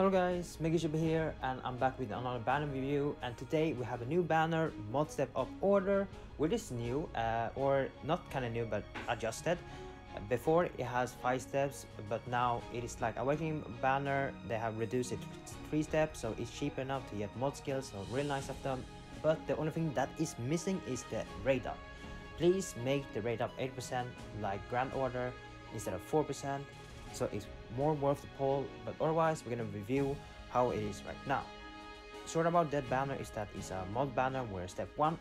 Hello guys, MikuChibi here and I'm back with another banner review and today we have a new banner, mod step up order, which is new uh, or not kind of new but adjusted. Before it has 5 steps but now it is like awakening banner, they have reduced it to 3 steps so it's cheaper enough to get mod skills, so real nice of them. But the only thing that is missing is the rate up. Please make the rate up 8% like Grand Order instead of 4% so it's more worth the poll but otherwise we're gonna review how it is right now. Short about that banner is that it's a mod banner where step 1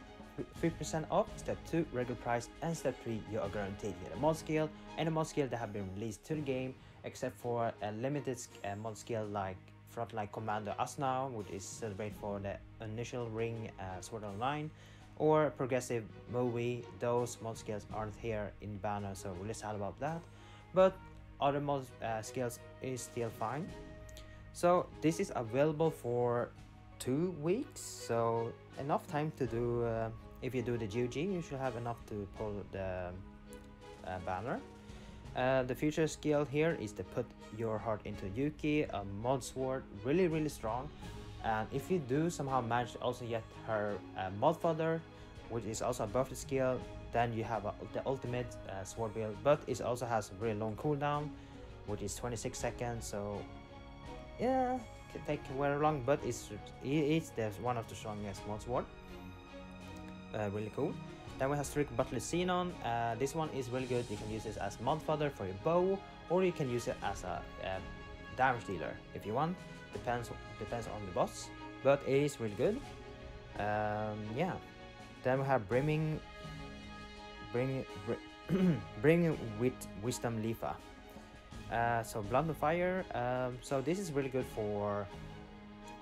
3% off, step 2 regular price and step 3 you are guaranteed to get a mod skill and a mod skill that have been released to the game except for a limited uh, mod skill like Frontline Commander Asuna which is celebrated for the initial ring uh, Sword Online or progressive movie. Those mod skills aren't here in banner so we're sad about that. But other uh, skills is still fine so this is available for two weeks so enough time to do uh, if you do the GOG you should have enough to pull the uh, banner uh, the future skill here is to put your heart into Yuuki, a mod sword, really really strong. And if you do somehow manage also get her uh, mod fodder, which is also a buffed skill, then you have a, the ultimate uh, sword build, but it also has a really long cooldown, which is 26 seconds. So yeah, can take very long, but it's it's the one of the strongest mod sword. Uh, really cool. Then we have Strict Butler Sinon. Uh, this one is really good. You can use this as mod fodder for your bow, or you can use it as a uh, damage dealer if you want. Depends depends on the boss, but it is really good. Um, yeah. Then we have Brimming bring bring with wisdom Leafa. Uh, so blood and fire. Um, so this is really good for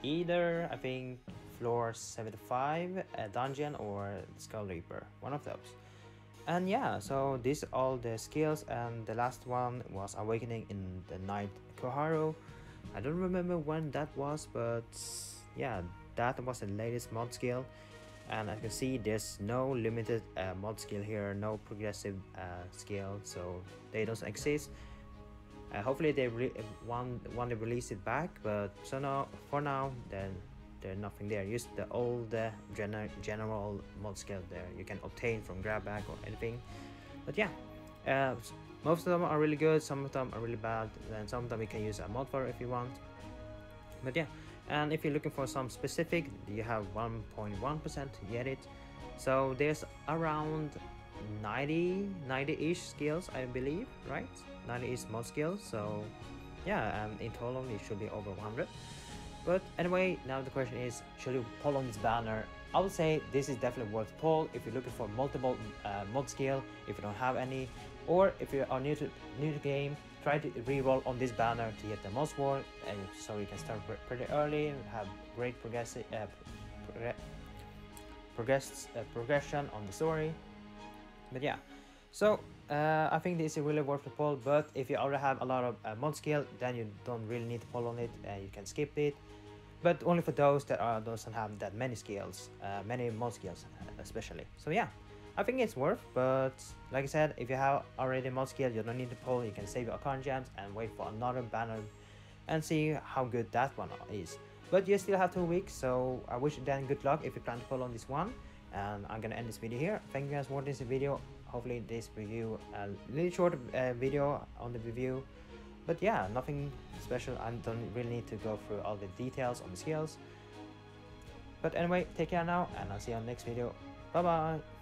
either I think floor 75 a dungeon or skull reaper one of those and yeah so these all the skills and the last one was awakening in the night koharu i don't remember when that was but yeah that was the latest mod skill and I can see there's no limited uh, mod skill here no progressive uh, skill so they don't exist. Uh, hopefully they want want to release it back but so now for now then there's nothing there. Use the old uh, gener general mod skill there. You can obtain from grab bag or anything. But yeah uh, most of them are really good some of them are really bad and some of them you can use a mod for if you want. But yeah and if you're looking for some specific you have 1.1 percent to get it. So there's around 90 90-ish skills i believe right? 90 is mod skills so yeah and in total it should be over 100 but anyway now the question is should you pull on this banner? I would say this is definitely worth pull if you're looking for multiple uh, mod skill if you don't have any or if you are new to new to game try to re-roll on this banner to get the most work and so you can start pretty early. Have great progress uh, progress uh, progression on the story. But yeah. So uh, I think this is really worth the pull but if you already have a lot of uh, mod skill then you don't really need to pull on it and you can skip it. But only for those that are doesn't have that many skills uh, many mod skills uh, especially. So yeah I think it's worth, but like I said, if you have already mod skill, you don't need to pull, you can save your Arcana gems and wait for another banner and see how good that one is. But you still have two weeks, so I wish you then good luck if you plan to pull on this one. And I'm gonna end this video here. Thank you guys for watching this video. Hopefully this review, a little short uh, video on the review. But yeah, nothing special. I don't really need to go through all the details on the skills. But anyway, take care now, and I'll see you on the next video. Bye bye!